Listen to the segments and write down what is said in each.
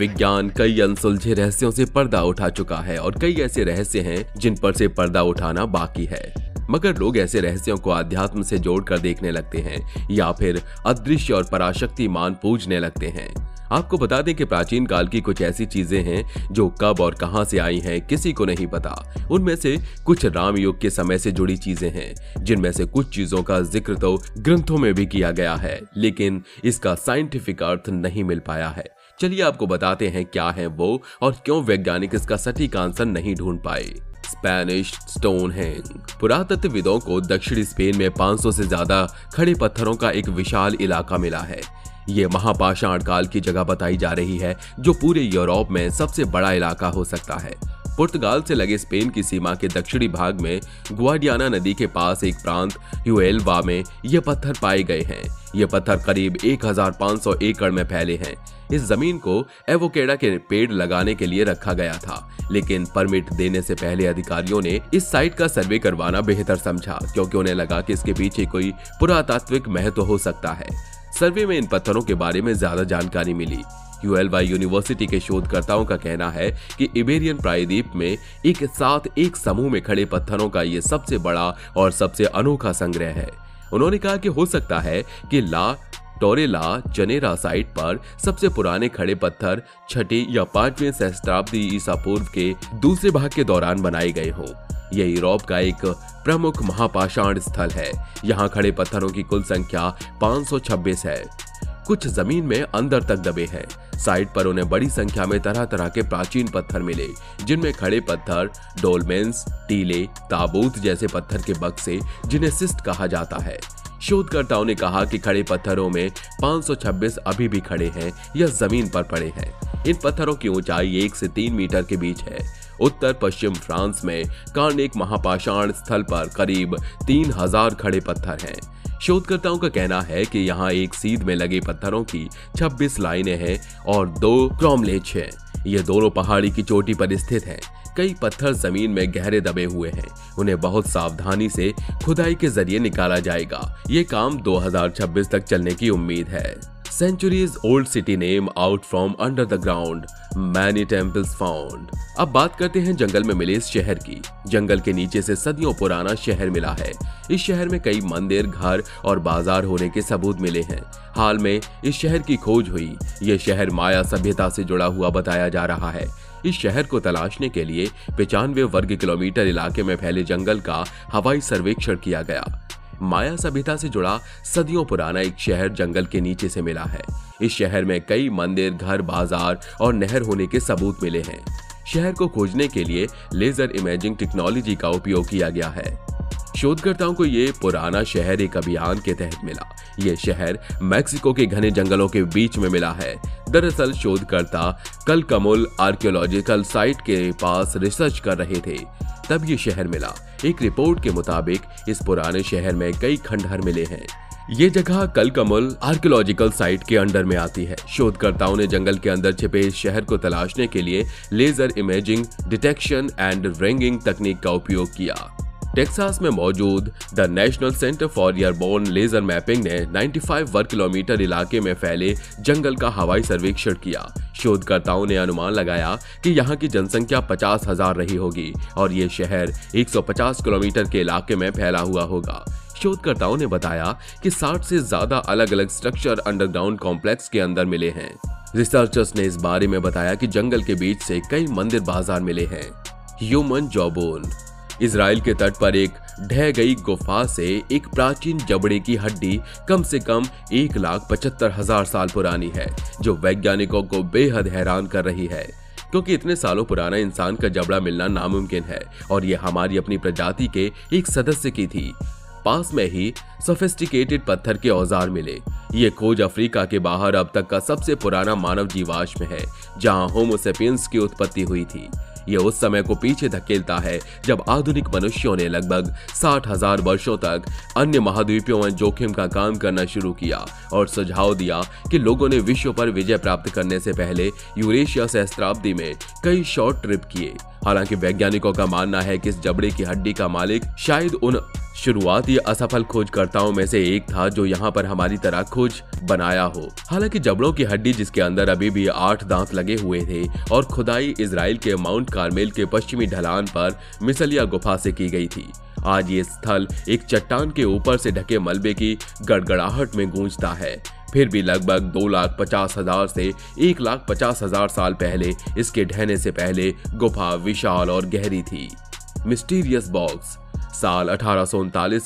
विज्ञान कई अनसुलझे रहस्यों से पर्दा उठा चुका है और कई ऐसे रहस्य हैं जिन पर से पर्दा उठाना बाकी है। मगर लोग ऐसे रहस्यों को अध्यात्म से जोड़कर देखने लगते हैं या फिर अदृश्य और पराशक्ति मान पूजने लगते हैं। आपको बता दें कि प्राचीन काल की कुछ ऐसी चीज़ें हैं जो कब और कहाँ से आई हैं, किसी को नहीं पता। उनमें से कुछ राम युग के समय से जुड़ी चीज़ें हैं, जिनमें से कुछ चीज़ों का ज़िक्र तो ग्रंथों में भी किया गया है, लेकिन इसका साइंटिफिक अर्थ नहीं मिल पाया है। चलिए आपको बताते हैं क्या है वो और क्यों वैज्ञानिक इसका सटीक आंसर नहीं ढूंढ पाए। स्पेनिश स्टोन हैंग पुरातत्वविदों को दक्षिणी स्पेन में 500 से ज़्यादा खड़े पत्थरों का एक विशाल इलाका मिला है। ये महापाषाण काल की जगह बताई जा रही है, जो पूरे यूरोप में सबसे बड़ा इलाका हो सकता है। पुर्तगाल से लगे स्पेन की सीमा के दक्षिणी भाग में गुआडियाना नदी के पास एक प्रांत ह्यूएल्वा में ये पत्थर पाए गए हैं। ये पत्थर करीब 1500 एकड़ में फैले हैं। इस ज़मीन को एवोकेडा के पेड़ लगाने के लिए रखा गया था, लेकिन परमिट देने से पहले अधिकारियों ने इस साइट का सर्वे करवाना बेहतर समझा, क्योंकि उन्हें लगा कि इसके पीछे कोई पुरातात्विक महत्व हो सकता है। सर्वे में इन पत्थरों के बारे में ज़्यादा जानकारी मिली। यूएलवाई यूनिवर्सिटी के शोधकर्ताओं का कहना है कि इबेरियन प्रायद्वीप में एक साथ एक समूह में खड़े पत्थरों का ये सबसे बड़ा और सबसे अनोखा संग्रह है। उन्होंने कहा कि हो सकता है कि ला टोरेला जनेरा साइट पर सबसे पुराने खड़े पत्थर, छठी या पाँचवें सहस्त्राब्दी ईसा पूर्व के दूसरे भाग के दौरान बनाए गए हों। यह यूरोप का एक प्रमुख महापाषाण स्थल है। यहाँ खड़े पत्थरों की कुल संख्या 526 है। कुछ ज़मीन में अंदर तक दबे हैं। साइट पर उन्हें बड़ी संख्या में तरह तरह के प्राचीन पत्थर मिले, जिनमें खड़े पत्थर, डोलमेंस, टीले, ताबूत जैसे पत्थर के बक्से, जिन्हें सिस्ट कहा जाता है। शोधकर्ताओं ने कहा कि खड़े पत्थरों में 526 अभी भी खड़े हैं या ज़मीन पर पड़े हैं। इन पत्थरों की ऊंचाई एक से तीन मीटर के बीच है। उत्तर पश्चिम फ्रांस में कार्निक महापाषाण स्थल पर करीब तीन हज़ार खड़े पत्थर हैं। शोधकर्ताओं का कहना है कि यहाँ एक सीध में लगे पत्थरों की 26 लाइनें हैं और दो क्रॉमलेच हैं। ये दोनों पहाड़ी की चोटी पर स्थित हैं। कई पत्थर ज़मीन में गहरे दबे हुए हैं। उन्हें बहुत सावधानी से खुदाई के ज़रिए निकाला जाएगा। ये काम 2026 तक चलने की उम्मीद है। Centuries old city name out from under the ground. Many temples found. अब बात करते हैं जंगल में मिले इस शहर की। जंगल के नीचे से सदियों पुराना शहर मिला है। इस शहर में कई मंदिर, घर और बाज़ार होने के सबूत मिले हैं। हाल में इस शहर की खोज हुई। यह शहर माया सभ्यता से जुड़ा हुआ बताया जा रहा है। इस शहर को तलाशने के लिए पिचानवे वर्ग किलोमीटर इलाके में फैले जंगल का हवाई सर्वेक्षण किया गया। माया सभ्यता से जुड़ा सदियों पुराना एक शहर जंगल के नीचे से मिला है। इस शहर में कई मंदिर, घर, बाज़ार और नहर होने के सबूत मिले हैं। शहर को खोजने के लिए लेजर इमेजिंग टेक्नोलॉजी का उपयोग किया गया है। शोधकर्ताओं को ये पुराना शहर एक अभियान के तहत मिला। ये शहर मैक्सिको के घने जंगलों के बीच में मिला है। दरअसल शोधकर्ता कल कमुल आर्कियोलॉजिकल साइट के पास रिसर्च कर रहे थे। तब ये शहर मिला। एक रिपोर्ट के मुताबिक इस पुराने शहर में कई खंडहर मिले हैं। ये जगह कल कमल आर्कियोलॉजिकल साइट के अंडर में आती है। शोधकर्ताओं ने जंगल के अंदर छिपे इस शहर को तलाशने के लिए laser imaging, detection and ranging तकनीक का उपयोग किया। टेक्सास में मौजूद the national center for airborne laser mapping ने 95 वर्ग किलोमीटर इलाके में फैले जंगल का हवाई सर्वेक्षण किया। शोधकर्ताओं ने अनुमान लगाया कि यहाँ की जनसंख्या पचास हज़ार रही होगी और ये शहर 150 किलोमीटर के इलाके में फैला हुआ होगा। शोधकर्ताओं ने बताया कि 60 से ज़्यादा अलग अलग स्ट्रक्चर अंडरग्राउंड कॉम्प्लेक्स के अंदर मिले हैं। रिसर्चर्स ने इस बारे में बताया कि जंगल के बीच से कई मंदिर बाज़ार मिले हैं। ह्यूमन जॉबोन इसराइल के तट पर एक ढह गई गुफा से एक प्राचीन जबड़े की हड्डी कम से कम एक लाख पचहत्तर हज़ार साल पुरानी है, जो वैज्ञानिकों को बेहद हैरान कर रही है। क्योंकि इतने सालों पुराना इंसान का जबड़ा मिलना नामुमकिन है, और ये हमारी अपनी प्रजाति के एक सदस्य की थी। पास में ही सोफिस्टिकेटेड पत्थर के औज़ार मिले। ये खोज अफ्रीका के बाहर अब तक का सबसे पुराना मानव जीवाश्म है, जहाँ होमोसेपियंस की उत्पत्ति हुई थी। ये उस समय को पीछे धकेलता है, जब आधुनिक मनुष्यों ने लगभग साठ हज़ार वर्षो तक अन्य महाद्वीपों में जोखिम का काम करना शुरू किया और सुझाव दिया कि लोगों ने विश्व पर विजय प्राप्त करने से पहले यूरेशिया सहस्त्राब्दी में कई शॉर्ट ट्रिप किए। हालाँकि वैज्ञानिकों का मानना है कि इस जबड़े की हड्डी का मालिक शायद उन शुरुआती असफल खोजकर्ताओं में से एक था जो यहाँ पर हमारी तरह खोज बनाया हो। हालाँकि जबड़ों की हड्डी जिसके अंदर अभी भी आठ दांत लगे हुए थे और खुदाई इसराइल के माउंट कार्मेल के पश्चिमी ढलान पर मिसलिया गुफा से की गई थी। आज ये स्थल एक चट्टान के ऊपर से ढके मलबे की गड़गड़ाहट में गूंजता है। फिर भी लगभग दो लाख पचास हज़ार से एक लाख पचास हज़ार साल पहले इसके ढहने से पहले गुफा विशाल और गहरी थी। Mysterious box. साल अठारह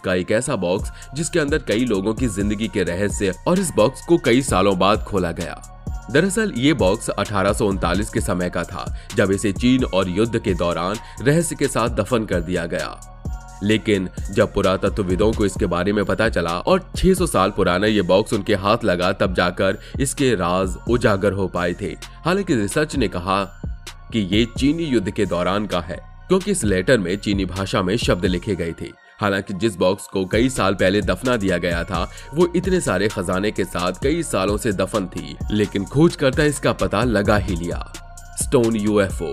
का एक ऐसा बॉक्स जिसके अंदर कई लोगों की ज़िंदगी के रहस्य और इस बॉक्स को कई सालों बाद खोला गया। दरअसल ये बॉक्स अठारह के समय का था, जब इसे चीन और युद्ध के दौरान रहस्य के साथ दफन कर दिया गया। लेकिन जब पुरातत्वविदों को इसके बारे में पता चला और 600 साल पुराना ये बॉक्स उनके हाथ लगा, तब जाकर इसके राज उजागर हो पाए थे। हालाँकि रिसर्च ने कहा कि ये चीनी युद्ध के दौरान का है, क्योंकि इस लेटर में चीनी भाषा में शब्द लिखे गए थे। हालाँकि जिस बॉक्स को कई साल पहले दफना दिया गया था, वो इतने सारे खजाने के साथ कई सालों से दफन थी, लेकिन खोजकर्ता इसका पता लगा ही लिया। स्टोन यूएफओ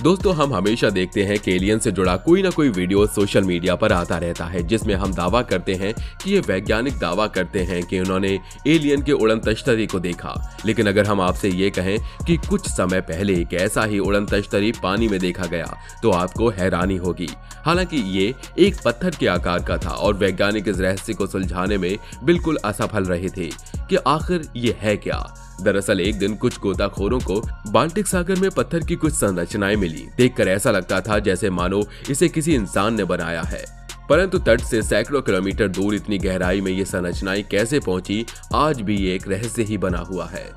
दोस्तों, हम हमेशा देखते हैं कि एलियन से जुड़ा कोई ना कोई वीडियो सोशल मीडिया पर आता रहता है, जिसमें हम दावा करते हैं कि ये वैज्ञानिक दावा करते हैं कि उन्होंने एलियन के उड़न तश्तरी को देखा। लेकिन अगर हम आपसे ये कहें कि कुछ समय पहले एक ऐसा ही उड़न तश्तरी पानी में देखा गया तो आपको हैरानी होगी। हालाँकि ये एक पत्थर के आकार का था और वैज्ञानिक इस रहस्य को सुलझाने में बिल्कुल असफल रहे थे। कि आखिर ये है क्या? दरअसल एक दिन कुछ गोताखोरों को बाल्टिक सागर में पत्थर की कुछ संरचनाएँ मिली। देखकर ऐसा लगता था जैसे मानो इसे किसी इंसान ने बनाया है। परंतु तट से सैकड़ों किलोमीटर दूर इतनी गहराई में ये संरचनाएँ कैसे पहुँची, आज भी एक रहस्य ही बना हुआ है।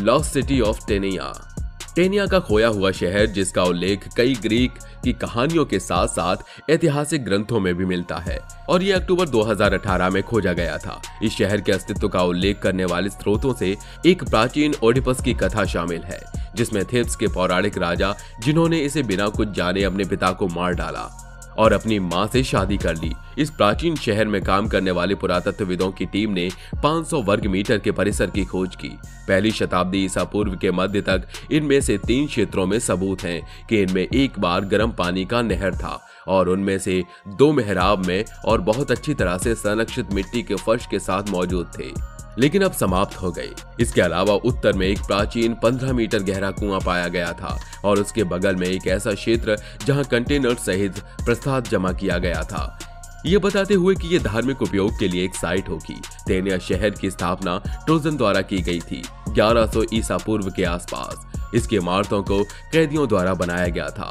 लॉस्ट सिटी ऑफ़ टेनिया। टेनिया का खोया हुआ शहर, जिसका उल्लेख कई ग्रीक की कहानियों के साथ साथ ऐतिहासिक ग्रंथों में भी मिलता है। और ये अक्टूबर 2018 में खोजा गया था। इस शहर के अस्तित्व का उल्लेख करने वाले स्रोतों से एक प्राचीन ओडिपस की कथा शामिल है, जिसमें थेप्स के पौराणिक राजा, जिन्होंने इसे बिना कुछ जाने अपने पिता को मार डाला और अपनी माँ से शादी कर ली। इस प्राचीन शहर में काम करने वाले पुरातत्वविदों की टीम ने 500 वर्ग मीटर के परिसर की खोज की। पहली शताब्दी ईसा पूर्व के मध्य तक इनमें से तीन क्षेत्रों में सबूत हैं कि इनमें एक बार गर्म पानी का नहर था और उनमें से दो मेहराब में और बहुत अच्छी तरह से संरक्षित मिट्टी के फर्श के साथ मौजूद थे। लेकिन अब समाप्त हो गई। इसके अलावा उत्तर में एक प्राचीन 15 मीटर गहरा कुआँ पाया गया था और उसके बगल में एक ऐसा क्षेत्र जहाँ कंटेनर सहित प्रसाद जमा किया गया था। ये बताते हुए कि ये धार्मिक उपयोग के लिए एक साइट होगी। तेनिया शहर की स्थापना ट्रोजन द्वारा की गई थी 1100 ईसा पूर्व के आसपास। इसकी इमारतों को कैदियों द्वारा बनाया गया था।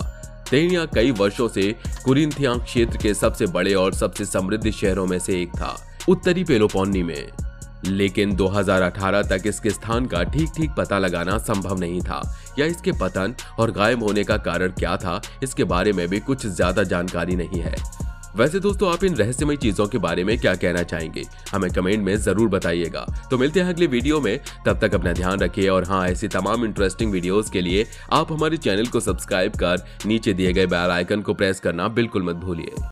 तेनिया कई वर्षों से कुरिंथिया क्षेत्र के सबसे बड़े और सबसे समृद्ध शहरों में से एक था, उत्तरी पेलोपोनी में। लेकिन 2018 तक इसके स्थान का ठीक ठीक पता लगाना संभव नहीं था। या इसके पतन और गायब होने का कारण क्या था, इसके बारे में भी कुछ ज़्यादा जानकारी नहीं है। वैसे दोस्तों, आप इन रहस्यमय चीज़ों के बारे में क्या कहना चाहेंगे? हमें कमेंट में ज़रूर बताइएगा। तो मिलते हैं अगले वीडियो में। तब तक अपना ध्यान रखिए और हाँ ऐसी तमाम इंटरेस्टिंग वीडियोस के लिए आप हमारे चैनल को सब्सक्राइब कर नीचे दिए गए बेल आइकन को प्रेस करना बिल्कुल मत भूलिए।